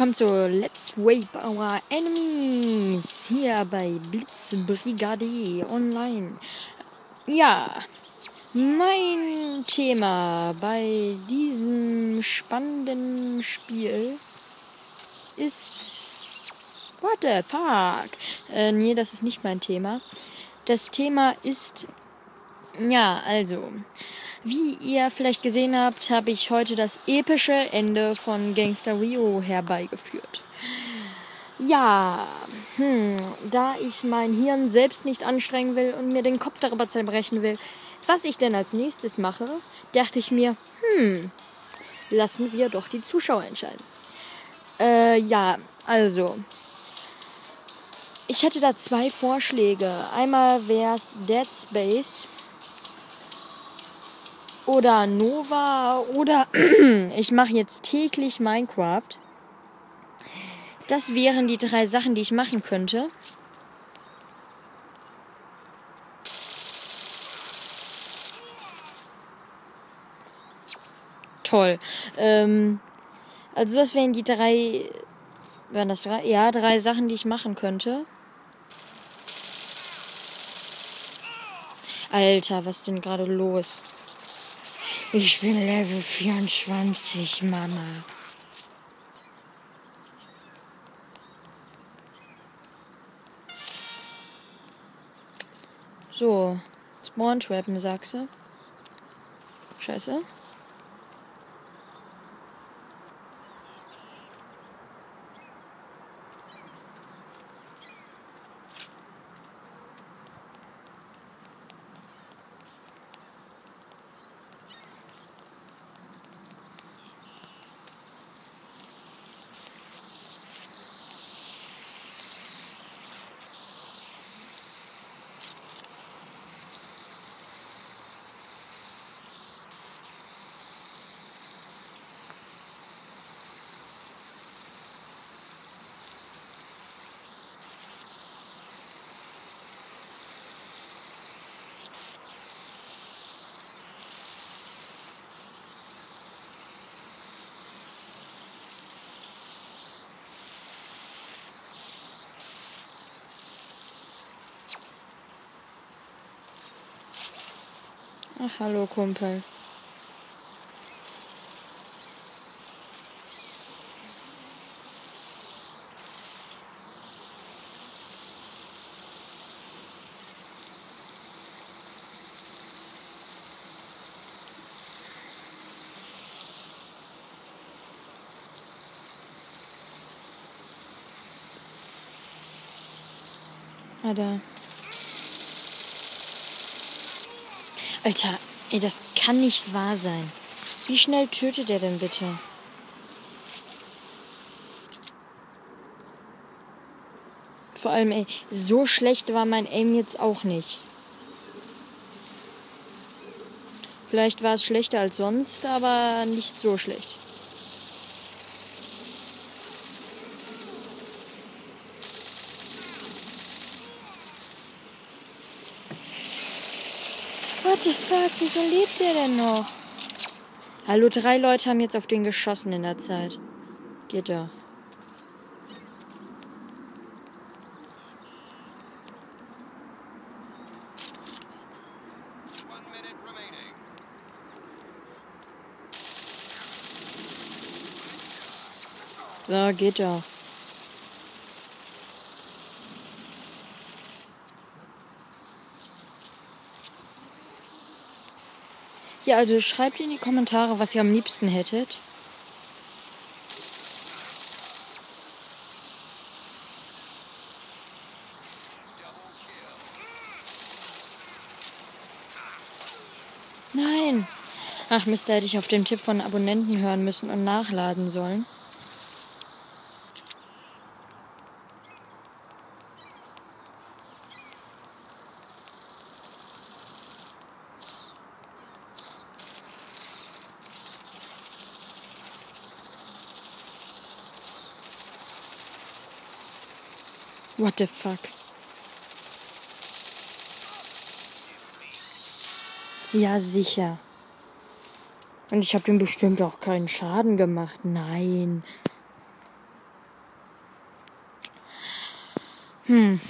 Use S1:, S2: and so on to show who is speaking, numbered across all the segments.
S1: willkommen zu Let's Wave Our Enemies hier bei Blitzbrigade Online. Ja, mein Thema bei diesem spannenden Spiel ist. What the fuck? Äh, nee, das ist nicht mein Thema. Das Thema ist. Ja, also. Wie ihr vielleicht gesehen habt, habe ich heute das epische Ende von Gangster Rio herbeigeführt. Ja, hm, da ich mein Hirn selbst nicht anstrengen will und mir den Kopf darüber zerbrechen will, was ich denn als nächstes mache, dachte ich mir, hm, lassen wir doch die Zuschauer entscheiden. Äh, ja, also. Ich hätte da zwei Vorschläge. Einmal wäre es Dead Space oder Nova oder ich mache jetzt täglich Minecraft. Das wären die drei Sachen, die ich machen könnte. Toll. Ähm, also das wären die drei. Wären das drei? Ja, drei Sachen, die ich machen könnte. Alter, was ist denn gerade los? Ich bin Level 24, Mama. So, Spawn-Trappen, sagst du? Scheiße. Ach, hallo Kumpel. Ah, da. Alter, ey, das kann nicht wahr sein. Wie schnell tötet er denn bitte? Vor allem, ey, so schlecht war mein Aim jetzt auch nicht. Vielleicht war es schlechter als sonst, aber nicht so schlecht. The fuck, wieso lebt der denn noch? Hallo, drei Leute haben jetzt auf den geschossen in der Zeit. Geht doch. So, geht doch. Ja, also schreibt in die Kommentare, was ihr am liebsten hättet. Nein. Ach Mist, da hätte ich auf den Tipp von Abonnenten hören müssen und nachladen sollen. What the fuck? Ja, sicher. Und ich habe ihm bestimmt auch keinen Schaden gemacht. Nein. Hm.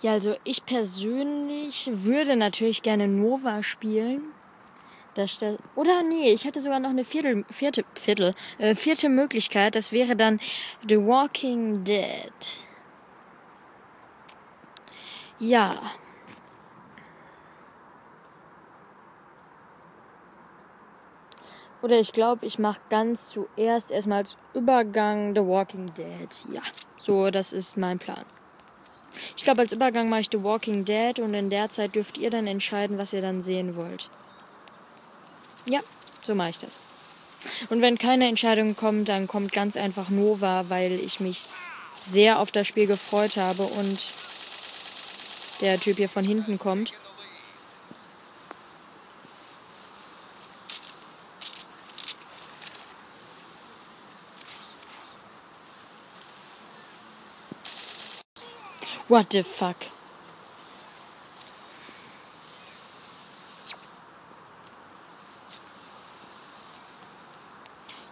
S1: Ja, also ich persönlich würde natürlich gerne Nova spielen. Das, oder nee, ich hätte sogar noch eine Viertel, vierte, Viertel, äh, vierte Möglichkeit. Das wäre dann The Walking Dead. Ja. Oder ich glaube, ich mache ganz zuerst erstmal als Übergang The Walking Dead. Ja, so, das ist mein Plan. Ich glaube, als Übergang mache ich The Walking Dead und in der Zeit dürft ihr dann entscheiden, was ihr dann sehen wollt. Ja, so mache ich das. Und wenn keine Entscheidung kommt, dann kommt ganz einfach Nova, weil ich mich sehr auf das Spiel gefreut habe und der Typ hier von hinten kommt. What the fuck?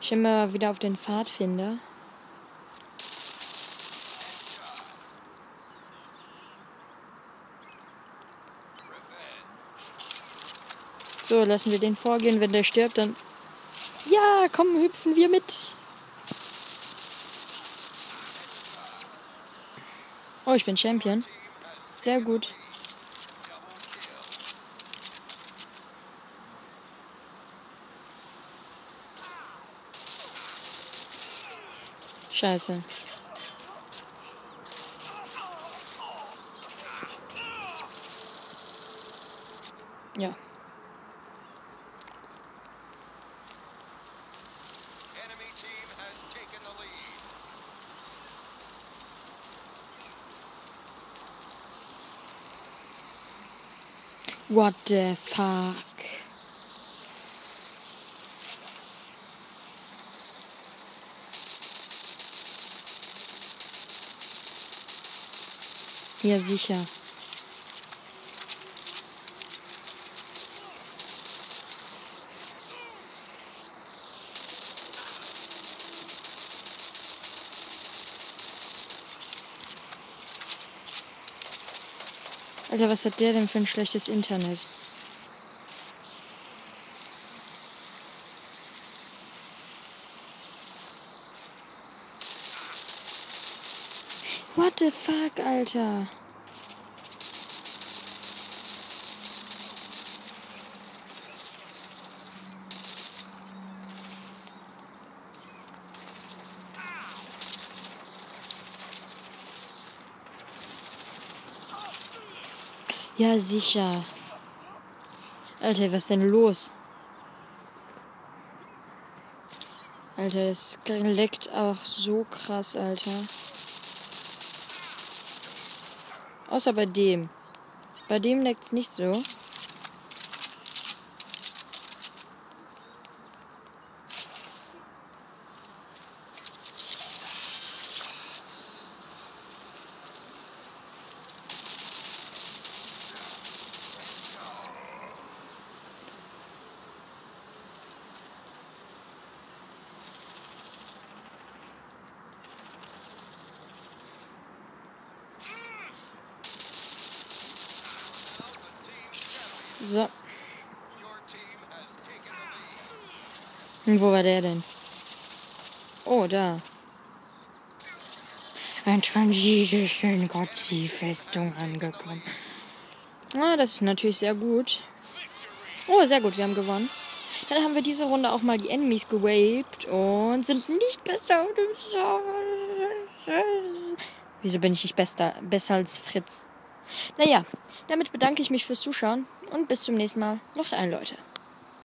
S1: Ich immer wieder auf den Pfadfinder. So, lassen wir den vorgehen. Wenn der stirbt, dann. Ja, komm, hüpfen wir mit. Oh, ich bin Champion. Sehr gut. Scheiße. Ja. What the fuck? Ja, sicher. Alter, was hat der denn für ein schlechtes Internet? What the fuck, Alter? Ja, sicher. Alter, was ist denn los? Alter, es leckt auch so krass, Alter. Außer bei dem. Bei dem leckt's nicht so. So. Und wo war der denn? Oh, da. Ein Transit in Gotzi-Festung angekommen. Ah, das ist natürlich sehr gut. Oh, sehr gut, wir haben gewonnen. Dann haben wir diese Runde auch mal die Enemies gewaped und sind nicht besser. Wieso bin ich nicht besser, besser als Fritz? Naja, damit bedanke ich mich fürs Zuschauen und bis zum nächsten Mal. Noch ein, Leute.